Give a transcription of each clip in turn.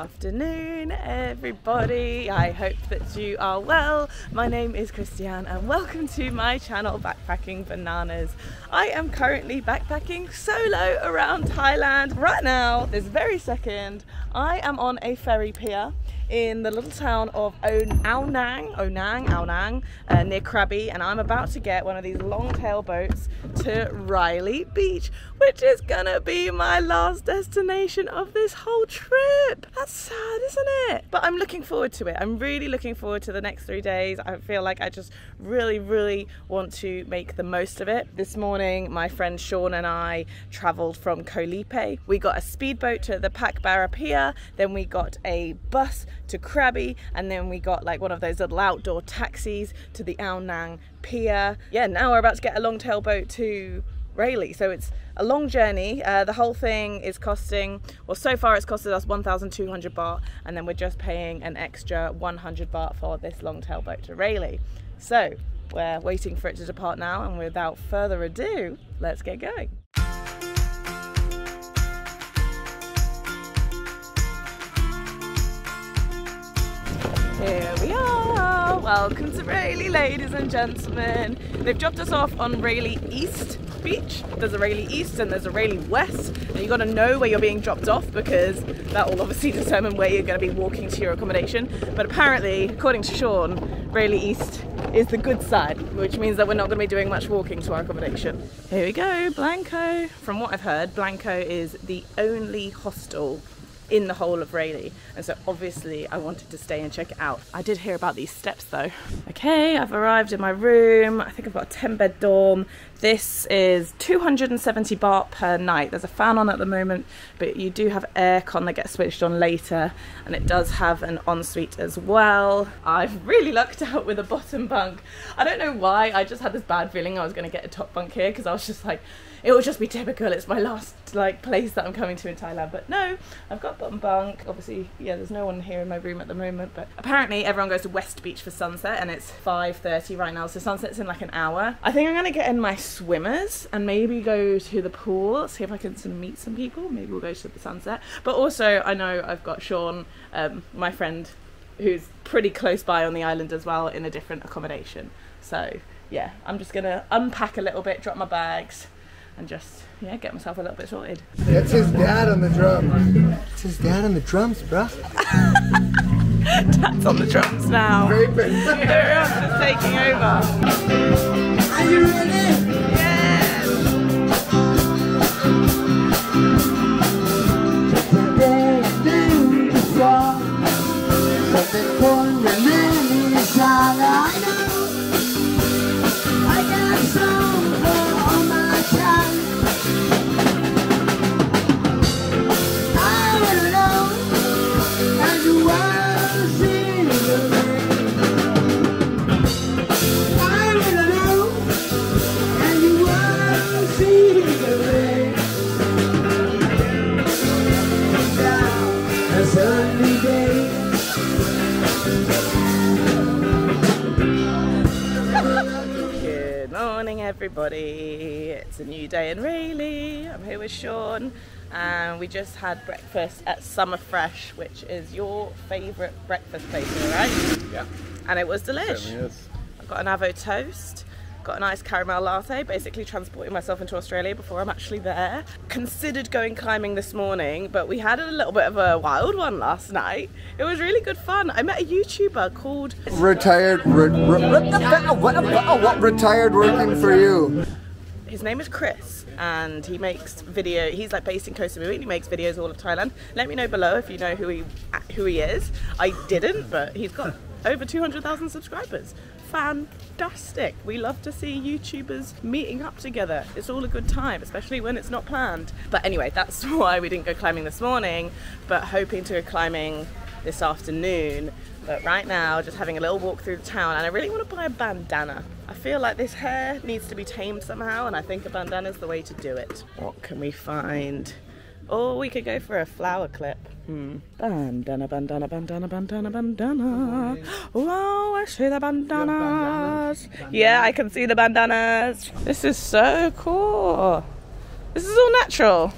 afternoon, everybody. I hope that you are well. My name is Christiane, and welcome to my channel, Backpacking Bananas. I am currently backpacking solo around Thailand. Right now, this very second, I am on a ferry pier in the little town of Ao Nang, Onang, Ao uh, near Krabi, and I'm about to get one of these long tail boats to Railay Beach, which is gonna be my last destination of this whole trip. That's sad, isn't it? But I'm looking forward to it. I'm really looking forward to the next three days. I feel like I just really, really want to make the most of it. This morning, my friend Sean and I traveled from Koh Lipe. We got a speedboat to the Pak Bara Pier, then we got a bus to Krabi and then we got like one of those little outdoor taxis to the Ao Nang Pier. Yeah, now we're about to get a long tail boat to Railay. So it's a long journey. Uh, the whole thing is costing, well, so far it's costed us 1,200 baht, and then we're just paying an extra 100 baht for this long tail boat to Railay. So we're waiting for it to depart now, and without further ado, let's get going. Here we are. Welcome to Railay, ladies and gentlemen. They've dropped us off on Railay East Beach. There's a Railay East and there's a Railay West. And you've got to know where you're being dropped off because that will obviously determine where you're going to be walking to your accommodation. But apparently, according to Sean, Railay East is the good side, which means that we're not going to be doing much walking to our accommodation. Here we go, Blanco. From what I've heard, Blanco is the only hostel in the whole of Railay. and so obviously I wanted to stay and check it out. I did hear about these steps though. Okay, I've arrived in my room. I think I've got a 10 bed dorm. This is 270 baht per night. There's a fan on at the moment, but you do have aircon that gets switched on later, and it does have an ensuite as well. I've really lucked out with a bottom bunk. I don't know why, I just had this bad feeling I was gonna get a top bunk here because I was just like, it will just be typical. It's my last like place that I'm coming to in Thailand. But no, I've got bottom bunk. Obviously, yeah, there's no one here in my room at the moment. But apparently everyone goes to West Beach for sunset and it's 5.30 right now. So sunset's in like an hour. I think I'm gonna get in my swimmers and maybe go to the pool, see if I can sort of meet some people. Maybe we'll go to the sunset. But also I know I've got Sean, um, my friend, who's pretty close by on the island as well in a different accommodation. So yeah, I'm just gonna unpack a little bit, drop my bags, and just yeah get myself a little bit sorted. That's his dad on the drums. It's his dad on the drums, bro. Dad's on the drums now. Vaping. Everyone's just taking over. Are you ready? Yes. Everybody. It's a new day in Railay. I'm here with Sean, and we just had breakfast at Summer Fresh, which is your favourite breakfast place, right? Yeah, And it was delish. certainly. I've got an avo toast, got a nice caramel latte, basically transporting myself into Australia before I'm actually there. Considered going climbing this morning, but we had a little bit of a wild one last night. It was really good fun. I met a YouTuber called Retired. Re, re, retired working for you. his name is Chris and he makes video he's like based in Koh Samui and he makes videos all of Thailand let me know below if you know who he who he is I didn't but he's got over 200,000 subscribers. Fantastic. We love to see YouTubers meeting up together. It's all a good time especially when it's not planned. But anyway that's why we didn't go climbing this morning but hoping to go climbing this afternoon. But right now just having a little walk through the town and I really want to buy a bandana. I feel like this hair needs to be tamed somehow and I think a bandana is the way to do it. What can we find or we could go for a flower clip hmm. bandana bandana bandana bandana bandana wow I see the bandanas yeah I can see the bandanas this is so cool this is all natural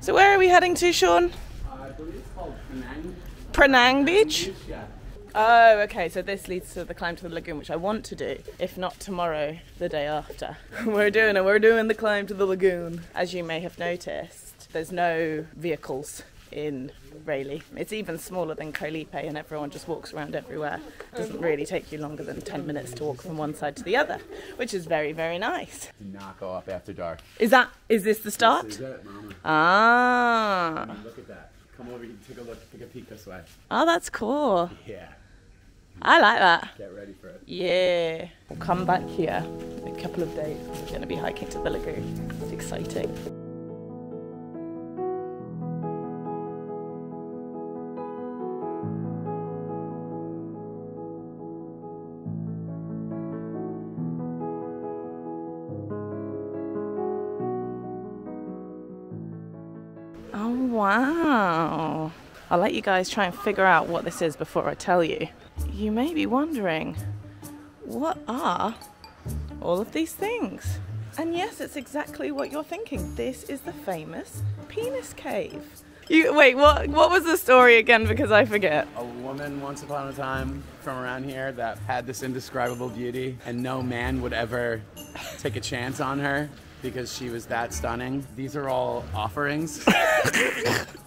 so where are we heading to Sean I believe it's called Phra Nang. Penang Beach? Yeah. Oh, okay. So this leads to the climb to the lagoon, which I want to do. If not tomorrow, the day after. we're doing it. We're doing the climb to the lagoon. As you may have noticed, there's no vehicles in Railay. It's even smaller than Koh Lipe, and everyone just walks around everywhere. It doesn't really take you longer than 10 minutes to walk from one side to the other, which is very, very nice. Do not go up after dark. Is that is this the start? This is it, mama. Ah. Look at that. Come over here, take a look, take a peek this way. Oh, that's cool. Yeah. I like that. Get ready for it. Yeah. We'll come back here in a couple of days. We're going to be hiking to the lagoon. It's exciting. Oh, wow. I'll let you guys try and figure out what this is before I tell you. You may be wondering, what are all of these things? And yes, it's exactly what you're thinking. This is the famous penis cave. You wait, what what was the story again because I forget. A woman once upon a time from around here that had this indescribable beauty, and no man would ever take a chance on her because she was that stunning. These are all offerings.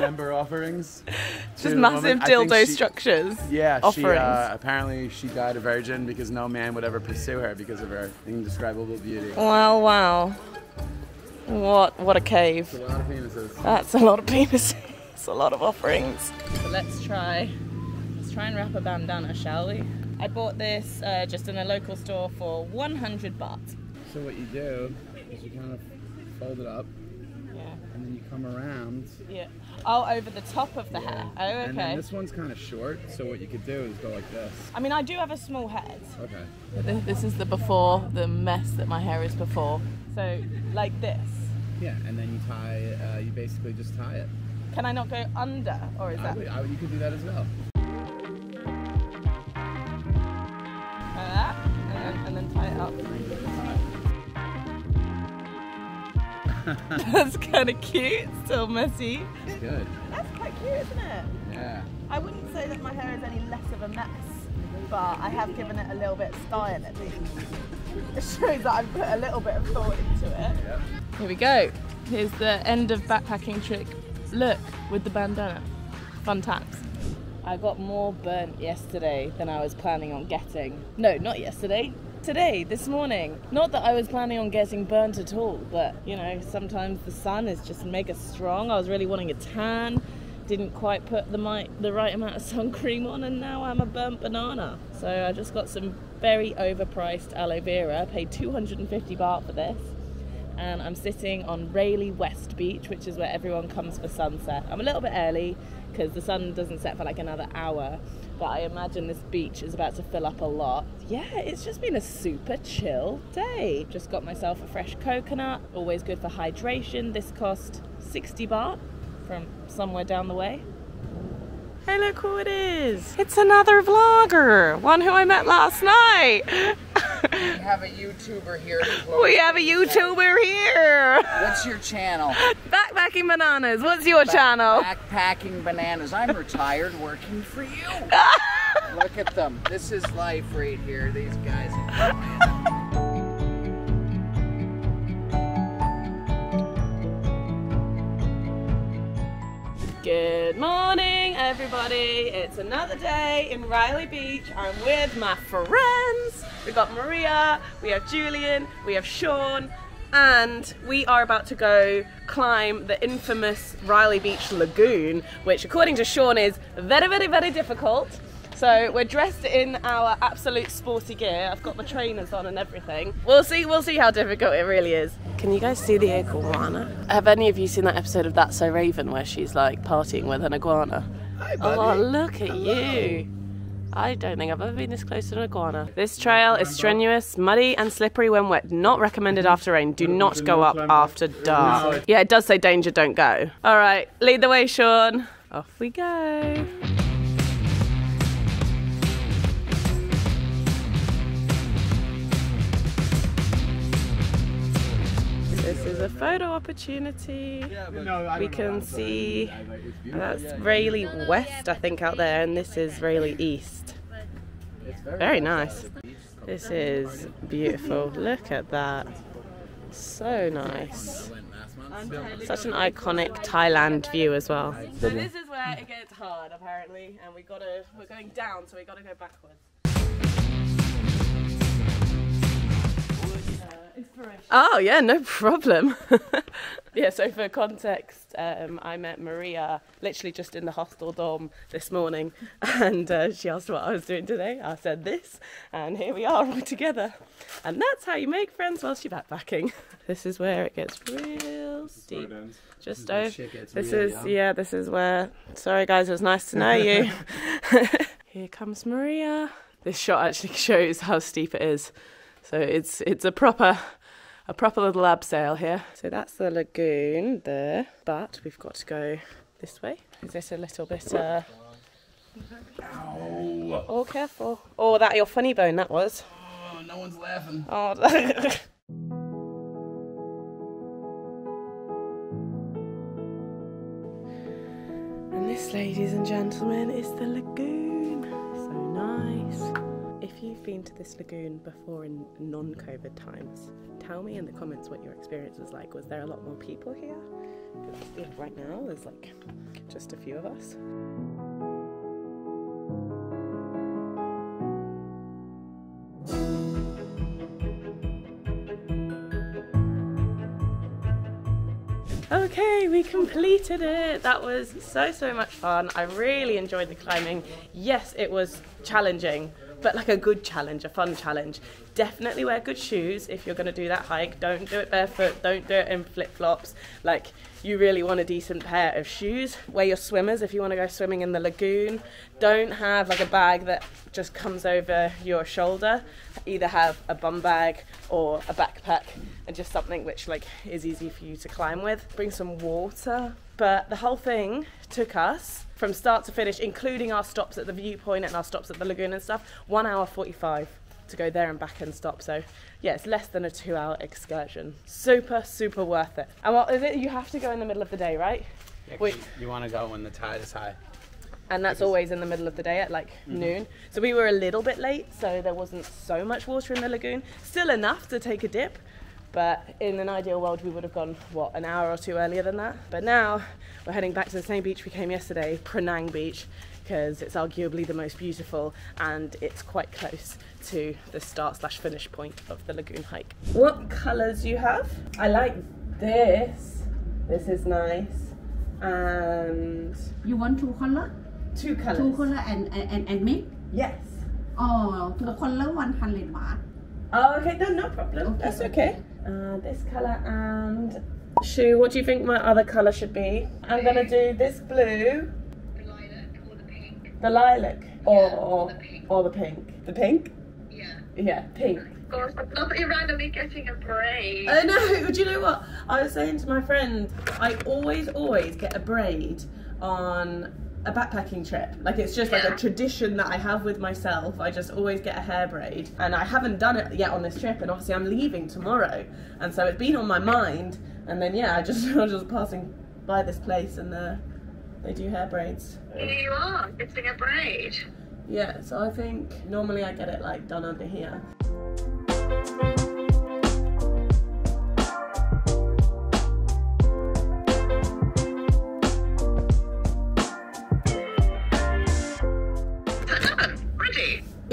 Member offerings. to Just massive woman. Dildo she- structures. Yeah, she uh, apparently she died a virgin because no man would ever pursue her because of her indescribable beauty. Wow, wow. What what a cave. A lot of penises. That's a lot of penises. It's a lot of offerings. So let's try, let's try and wrap a bandana, shall we? I bought this uh, just in a local store for 100 baht. So what you do is you kind of fold it up Yeah. and then you come around. Yeah. Oh, over the top of the hair. Oh, okay. And then okay. this one's kind of short, so what you could do is go like this. I mean, I do have a small head. Okay. This is the before, the mess that my hair is before. So, like this. Yeah, and then you tie. Uh, you basically just tie it. Can I not go under, or is I that would, I you could do that as well. like that? And then, and then tie it up. That's kind of cute. Still messy. It's good. That's quite cute, isn't it? Yeah. I wouldn't say that my hair is any less of a mess, but I have given it a little bit of style at least. It shows that I've put a little bit of thought into it. Yep. Here we go. Here's the end of backpacking trick. Look, with the bandana. Fun times. I got more burnt yesterday than I was planning on getting. No, not yesterday. Today, this morning. Not that I was planning on getting burnt at all, but you know, sometimes the sun is just mega strong. I was really wanting a tan, didn't quite put the, mi- the right amount of sun cream on, and now I'm a burnt banana. So I just got some very overpriced aloe vera, paid 250 baht for this and I'm sitting on Railay West Beach, which is where everyone comes for sunset. I'm a little bit early because the sun doesn't set for like another hour, but I imagine this beach is about to fill up a lot. Yeah, it's just been a super chill day. Just got myself a fresh coconut, always good for hydration. This cost 60 baht from somewhere down the way. Hey, look who it is! It's another vlogger, one who I met last night. We have a YouTuber here. we have a YouTuber here. What's your channel? Backpacking bananas. What's your channel? Backpacking bananas. I'm retired working for you. Look at them. This is life right here. These guys. Good morning, everybody. It's another day in Railay Beach. I'm with my friends. We've got Maria, we have Julian, we have Sean, and we are about to go climb the infamous Railay Beach Lagoon, which, according to Sean, is very, very, very difficult. So we're dressed in our absolute sporty gear. I've got my trainers on and everything. We'll see. We'll see how difficult it really is. Can you guys see the iguana? Have any of you seen that episode of That's So Raven where she's like partying with an iguana? Oh, look at you. I don't think I've ever been this close to an iguana. This trail is strenuous, muddy, and slippery when wet. Not recommended after rain. Do not go up after dark. Yeah, it does say danger, don't go. All right, lead the way, Sean. Off we go. This a photo opportunity. We can see I- like, it's uh, beautiful. that's Yeah, Railay West, I think, out there, and this is Railay East. Very nice. This is beautiful. Look at that. So nice. Such an iconic Thailand view as well. So this is where it gets hard apparently, and we gotta we're going down, so we gotta go backwards. Oh yeah, no problem. yeah, so for context, um, I met Maria literally just in the hostel dorm this morning, and uh, she asked what I was doing today. I said this, and here we are all together. And that's how you make friends whilst you're backpacking. This is where it gets real steep. Just over. This real, is yeah. yeah. This is where. Sorry guys, it was nice to know you. Here comes Maria. This shot actually shows how steep it is. So it's it's a proper a proper little abseil here. So that's the lagoon there, but we've got to go this way. Is this a little bit uh Oh careful. Oh that your funny bone that was. Oh, no one's laughing. Oh And this, ladies and gentlemen, is the lagoon. So nice. You've been to this lagoon before in non COVID times, tell me in the comments what your experience was like. Was there a lot more people here? right now, there's like just a few of us. Okay, we completed it. That was so, so much fun. I really enjoyed the climbing. Yes, it was challenging, but like a good challenge, a fun challenge. Definitely wear good shoes if you're going to do that hike. Don't do it barefoot, don't do it in flip flops. Like, you really want a decent pair of shoes. Wear your swimmers if you want to go swimming in the lagoon. Don't have like a bag that just comes over your shoulder. Either have a bum bag or a backpack and just something which like is easy for you to climb with. Bring some water. But the whole thing took us from start to finish, including our stops at the viewpoint and our stops at the lagoon and stuff, one hour 45 to go there and back and stop. So yeah, it's less than a two hour excursion. Super, super worth it. And what is it? You have to go in the middle of the day, right? Yeah, Wait. You, you want to go when the tide is high. and that's always in the middle of the day at like mm-hmm. noon. So we were a little bit late, so there wasn't so much water in the lagoon. Still enough to take a dip, but in an ideal world, we would have gone what an hour or two earlier than that. But now we're heading back to the same beach we came yesterday, Phra Nang Beach, because it's arguably the most beautiful and it's quite close to the start slash finish point of the lagoon hike. What colours you have? I like this. This is nice. And You want two color? two colours. Two color and and and, mix? Yes. Oh, two one hundred baht. Oh, okay, no, no problem. Okay, That's okay. Uh, this colour and shoe. What do you think my other colour should be? I'm gonna do this blue, the lilac, or the pink the lilac or, or the pink. The pink? Yeah. Yeah, pink. Of course, I'm not randomly getting a braid. I know. Do you know what? I was saying to my friend, I always, always get a braid on a backpacking trip. Like it's just like a tradition that I have with myself. I just always get a hair braid, and I haven't done it yet on this trip. And obviously, I'm leaving tomorrow, and so it's been on my mind. And then yeah, I just I was just passing by this place, and uh, they do hair braids. Here you are, getting a braid. Yeah, so I think normally I get it like done under here.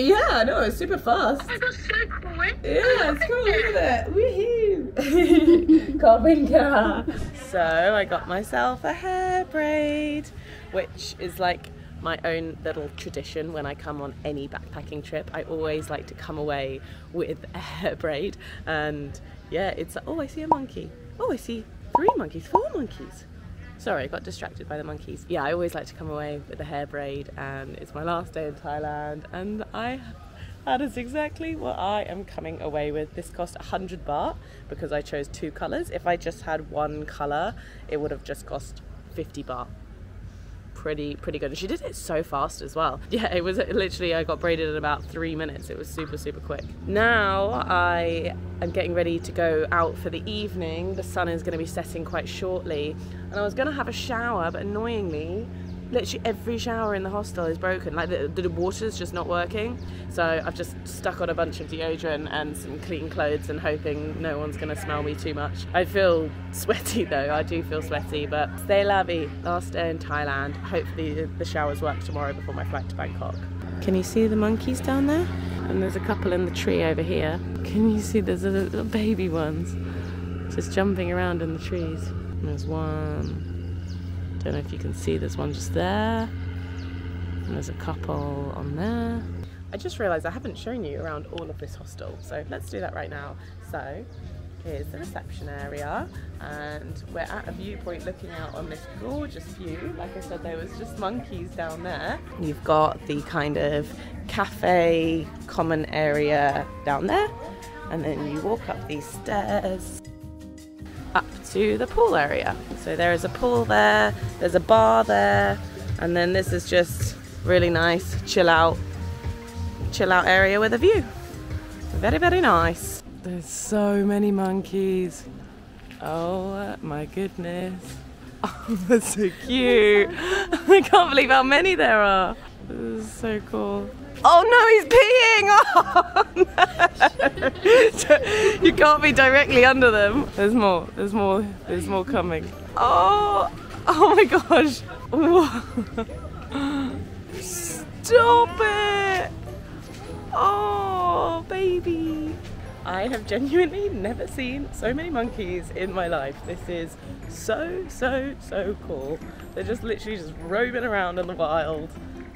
Yeah, no, it's super fast. Oh my god, so quick. Eh? Yeah, it's cool, isn't it? Woohoo! Carbinka. So I got myself a hair braid, which is like my own little tradition when I come on any backpacking trip. I always like to come away with a hair braid, and yeah, it's oh I see a monkey. Oh I see three monkeys, four monkeys. Sorry, I got distracted by the monkeys. Yeah, I always like to come away with a hair braid, and it's my last day in Thailand, and I that is exactly what I am coming away with. This cost 100 baht because I chose two colours. If I just had one colour, it would have just cost 50 baht. Pretty pretty good. And she did it so fast as well. Yeah it was literally i got braided in about three minutes. It was super super quick. Now i am getting ready to go out for the evening. The sun is going to be setting quite shortly. And i was going to have a shower but annoyingly literally every shower in the hostel is broken. Like the, the water's just not working. So i've just stuck on a bunch of deodorant and some clean clothes and hoping no one's going to smell me too much. I feel sweaty though. I do feel sweaty but stay lovey. Last day in thailand. Hopefully the showers work tomorrow before my flight to bangkok. Can you see the monkeys down there? And there's a couple in the tree over here. Can you see there's a little baby ones just jumping around in the trees. And there's one don't know if you can see there's one just there. And there's a couple on there. I just realised I haven't shown you around all of this hostel, so let's do that right now. So here's the reception area and we're at a viewpoint looking out on this gorgeous view. Like I said, there was just monkeys down there. You've got the kind of cafe common area down there and then you walk up these stairs up to the pool area. So there is a pool there, there's a bar there, and then this is just really nice chill out chill out area with a view. Very, very nice. There's so many monkeys. Oh my goodness. Oh, that's so cute. I can't believe how many there are. This is so cool. Oh no, he's peeing! Oh, no. you can't be directly under them. There's more. There's more. There's more coming. Oh, oh my gosh. Stop it! Oh, baby. I have genuinely never seen so many monkeys in my life. This is so, so, so cool. They're just literally just roaming around in the wild,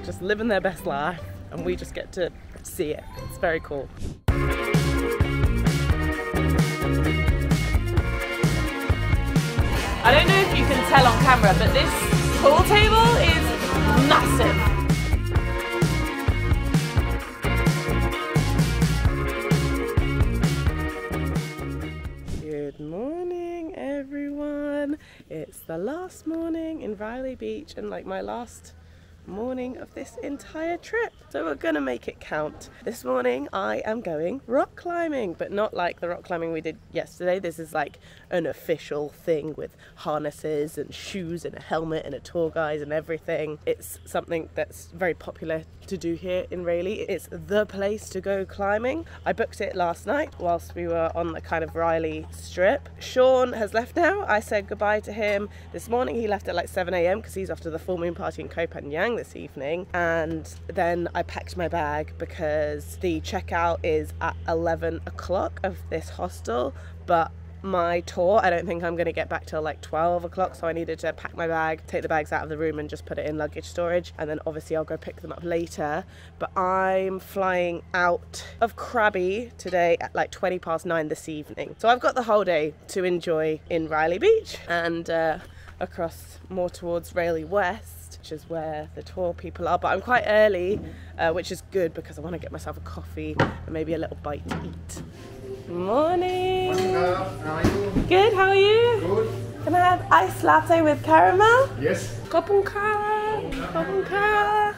just living their best life and we just get to see it. It's very cool. I don't know if you can tell on camera, but this pool table is massive. Good morning, everyone. It's the last morning in Railay Beach and like my last morning of this entire trip. So we're gonna make it count. This morning I am going rock climbing, but not like the rock climbing we did yesterday. This is like an official thing with harnesses and shoes and a helmet and a tour guide and everything. It's something that's very popular to do here in Railay. It's the place to go climbing. I booked it last night whilst we were on the kind of Railay strip. Sean has left now. I said goodbye to him this morning. He left at like 7am because he's off to the full moon party in Phangan this evening. And then I packed my bag because the checkout is at 11 o'clock of this hostel, but my tour. I don't think I'm going to get back till like 12 o'clock, so I needed to pack my bag, take the bags out of the room, and just put it in luggage storage. And then obviously I'll go pick them up later. But I'm flying out of Krabi today at like 20 past nine this evening. So I've got the whole day to enjoy in Railay Beach and uh, across more towards Railay West, which is where the tour people are. But I'm quite early, uh, which is good because I want to get myself a coffee and maybe a little bite to eat. Morning. How are you? Good, how are you? Good. Can I have iced latte with caramel? Yes. Kopunka. Kopunka.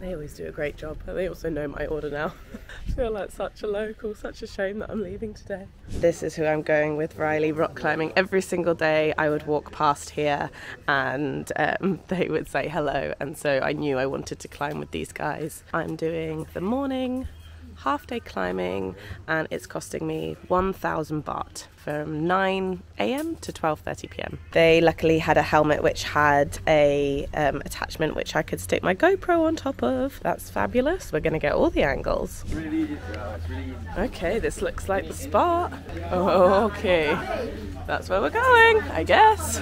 They always do a great job, but they also know my order now. I feel like such a local, such a shame that I'm leaving today. This is who I'm going with, Railay, rock climbing. Every single day I would walk past here and um, they would say hello, and so I knew I wanted to climb with these guys. I'm doing the morning half day climbing and it's costing me 1000 baht from 9 a.m. to 12:30 p.m. They luckily had a helmet which had a um, attachment which I could stick my GoPro on top of. That's fabulous. We're going to get all the angles. Okay, this looks like the spot. Okay, that's where we're going, I guess.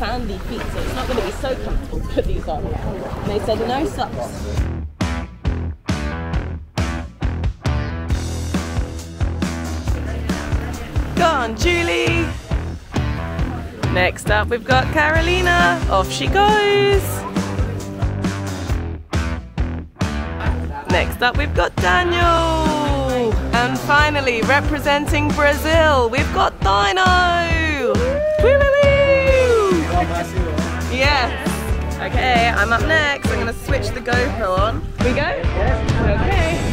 Sandy feet, so it's not going to be so comfortable to put these on. And they said no socks. Go on, Julie. Next up, we've got Carolina. Off she goes. Next up, we've got Daniel. And finally, representing Brazil, we've got Dino! Yes. Okay, I'm up next. I'm gonna switch the GoPro on. We go? Okay.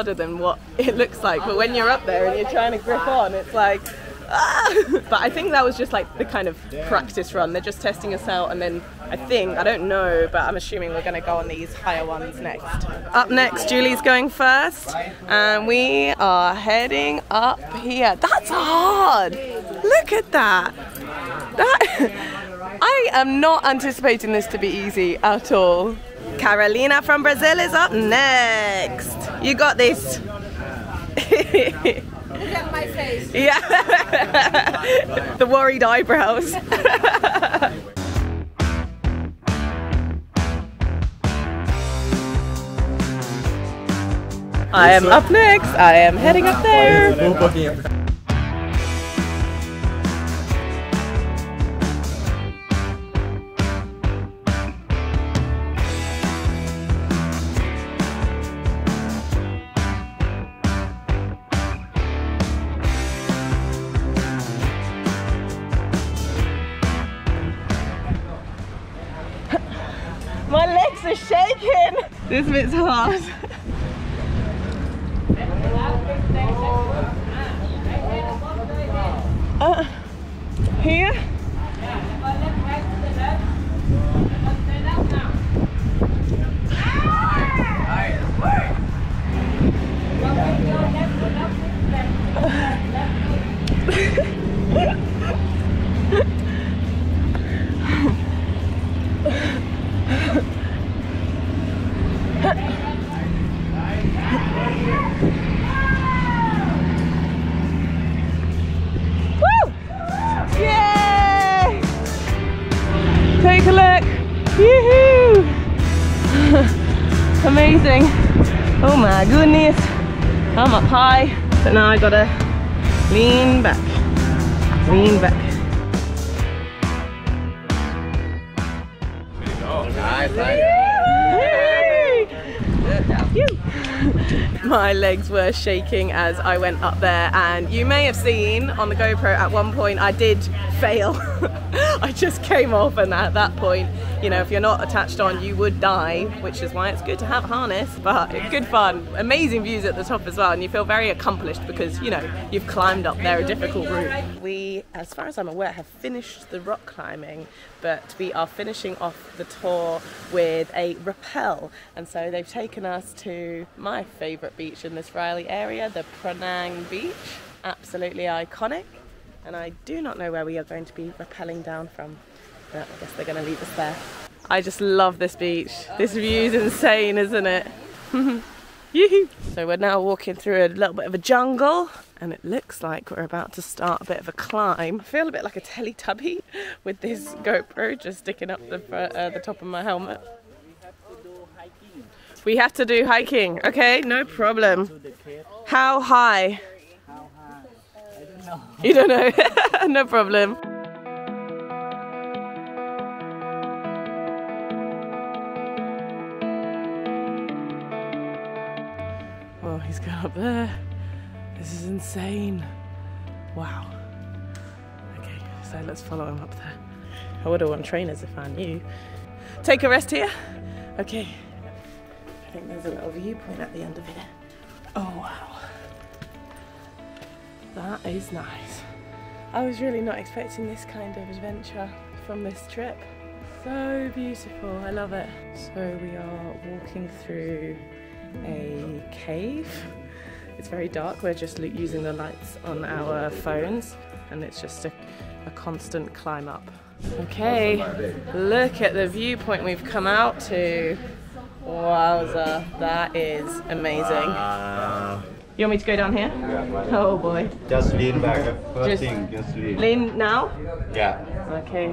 Harder than what it looks like, but when you're up there and you're trying to grip on, it's like. ah. But I think that was just like the kind of practice run. They're just testing us out, and then I think I don't know, but I'm assuming we're going to go on these higher ones next. Up next, Julie's going first, and we are heading up here. That's hard. Look at that. That I am not anticipating this to be easy at all. Carolina from Brazil is up next. You got this. Look at my face. Yeah. the worried eyebrows. I am up next. I am heading up there. Bit's hard. Uh, here. High, but now I gotta lean back. Lean back. Yay! Phew. My legs were shaking as I went up there, and you may have seen on the GoPro at one point I did fail. I just came off, and at that point, you know, if you're not attached on, you would die, which is why it's good to have harness. But it's good fun, amazing views at the top as well, and you feel very accomplished because you know you've climbed up there a difficult route. We, as far as I'm aware, have finished the rock climbing, but we are finishing off the tour with a rappel, and so they've taken us to my favourite beach in this Railay area, the Phra Nang Beach. Absolutely iconic, and I do not know where we are going to be rappelling down from, but I guess they're going to leave us there. I just love this beach. This view is insane, isn't it? So we're now walking through a little bit of a jungle and it looks like we're about to start a bit of a climb. I feel a bit like a Teletubby with this GoPro just sticking up the, uh, the top of my helmet. We have to do hiking. Okay, no problem. How high? You don't know? no problem. Well, he's got up there. This is insane. Wow. Okay, so let's follow him up there. I would have worn trainers if I knew. Take a rest here. Okay. I think there's a little viewpoint at the end of it. Oh wow. That is nice. I was really not expecting this kind of adventure from this trip. So beautiful, I love it. So we are walking through a cave It's very dark. We're just using the lights on our phones, and it's just a, a constant climb up. Okay, look at the viewpoint we've come out to. Wowza, that is amazing. You want me to go down here? Oh boy. Just lean back. First Just- thing, just lean. Lean now? Yeah. Okay.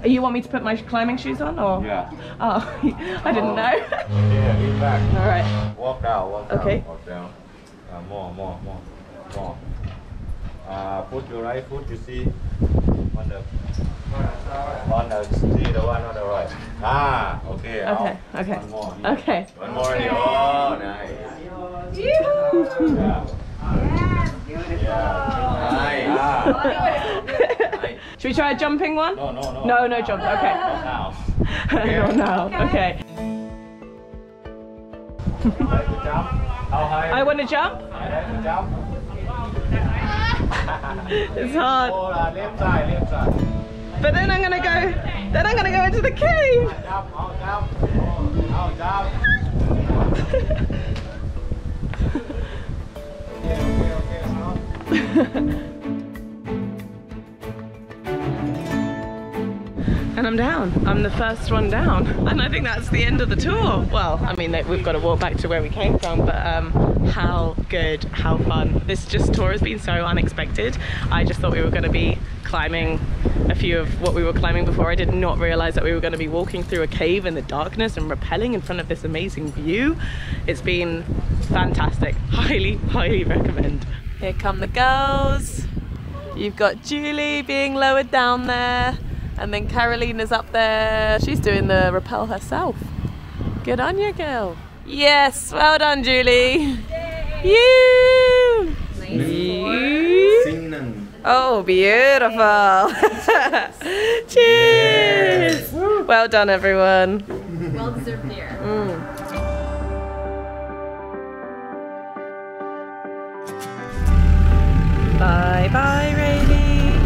you want me to put my climbing shoes on or? Yeah. Oh, I didn't know. Yeah, lean back. All right. Walk down, walk down. Okay. Walk down. Uh, more, more, more, more. Uh, put your right foot, you see, on the, on the, see the one on the right. Ah, okay. out. Okay, okay. One more. Okay. One more. Oh, nice. Yeah. Yeah. Nice. Ah. Nice. Should we try a jumping one? No, no, no. No, no jump. Okay. Not now. Not now. Okay. Like to jump? How high? I want to jump. I like to jump. It's hard. Left side, left side. But then I'm gonna go. Then I'm gonna go into the cave. And I'm down. I'm the first one down. And I think that's the end of the tour. Well, I mean, we've got to walk back to where we came from, but um, how good, how fun. This just tour has been so unexpected. I just thought we were going to be climbing a few of what we were climbing before. I did not realize that we were going to be walking through a cave in the darkness and rappelling in front of this amazing view. It's been fantastic. Highly, highly recommend. Here come the girls. You've got Julie being lowered down there, and then Carolina's up there. She's doing the rappel herself. Good on you, girl. Yes, well done, Julie. You. You. Oh, beautiful. Cheers. Well done, everyone. Well deserved beer. Mm. Bye bye, Railay.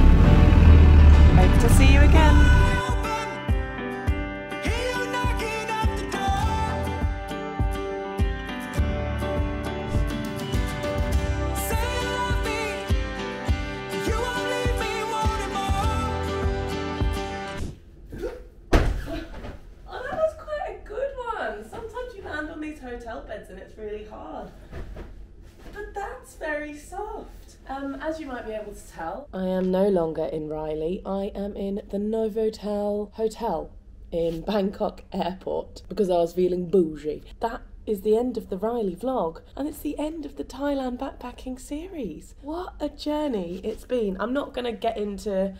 Hope to see you again. And it's really hard. But that's very soft. Um, as you might be able to tell, I am no longer in Railay. I am in the Novotel Hotel in Bangkok Airport because I was feeling bougie. That is the end of the Railay vlog and it's the end of the Thailand backpacking series. What a journey it's been. I'm not going to get into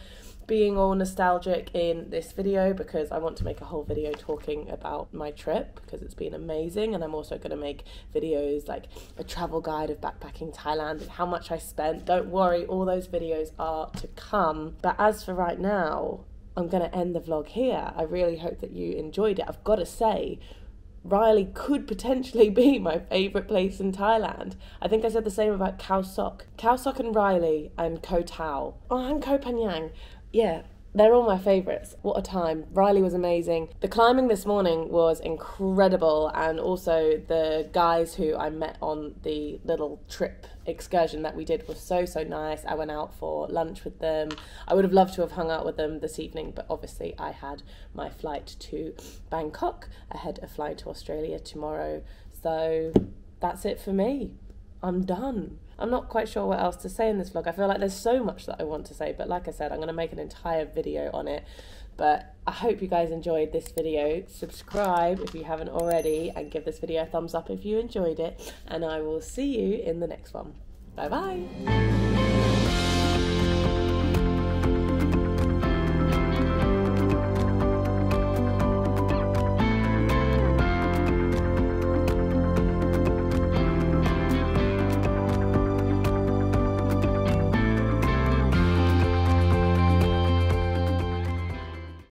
being all nostalgic in this video because I want to make a whole video talking about my trip because it's been amazing and I'm also going to make videos like a travel guide of backpacking Thailand and how much I spent. Don't worry, all those videos are to come. But as for right now, I'm going to end the vlog here. I really hope that you enjoyed it. I've got to say, Railay could potentially be my favourite place in Thailand. I think I said the same about Khao Sok. Khao Sok and Railay and Koh Tao. Oh, and Koh Phangan. Yeah, they're all my favourites. What a time. Railay was amazing. The climbing this morning was incredible, and also the guys who I met on the little trip excursion that we did was so, so nice. I went out for lunch with them. I would have loved to have hung out with them this evening, but obviously I had my flight to Bangkok ahead of flying to Australia tomorrow. So that's it for me. I'm done. I'm not quite sure what else to say in this vlog. I feel like there's so much that I want to say, but like I said, I'm going to make an entire video on it. But I hope you guys enjoyed this video. Subscribe if you haven't already, and give this video a thumbs up if you enjoyed it. And I will see you in the next one. Bye bye.